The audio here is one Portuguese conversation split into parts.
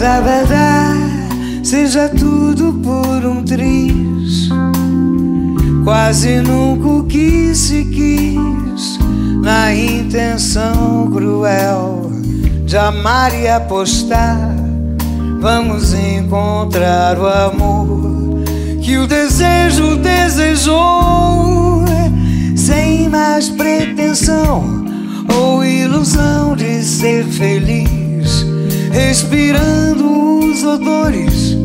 Sabadabadá, seja tudo por um triz. Quase nunca o que se quis, na intenção cruel de amar e apostar. Vamos encontrar o amor que o desejo desejou, sem mais pretensão ou ilusão de ser feliz, respirando os odores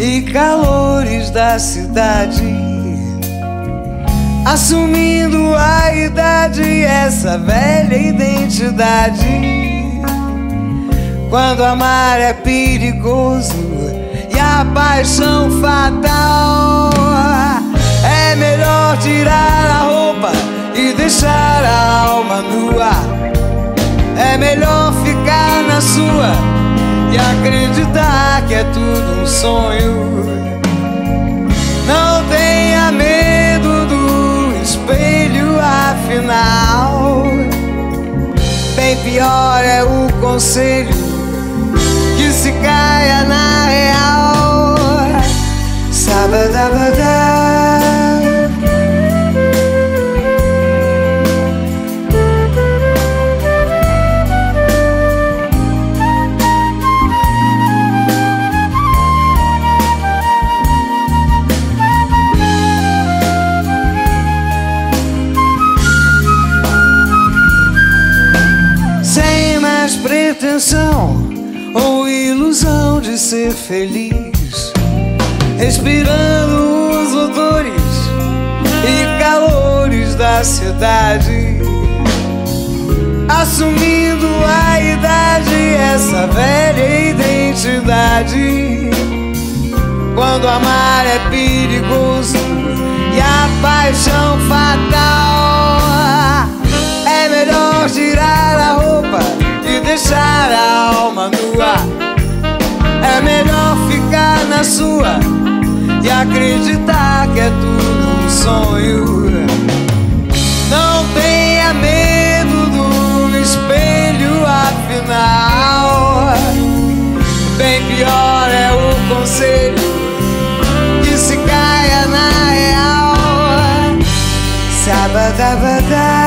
e calores da cidade. Assumindo a idade, essa velha identidade. Quando amar é perigoso e a paixão fatal, é melhor tirar a roupa e deixar a alma nua. É melhor ficar na sua e acreditar que é tudo um sonho. Não tenha medo do espelho, afinal. Bem pior é o conselho que se caia na real. Sabadabadá. Pretensão ou ilusão de ser feliz, respirando os odores e calores da cidade, assumindo a idade, essa velha identidade. Quando amar é perigoso e a paixão fatal, é melhor tirar sua e acreditar que é tudo um sonho. Não tenha medo do espelho, afinal. Bem pior é o conselho que se caia na real. Sabadabadá.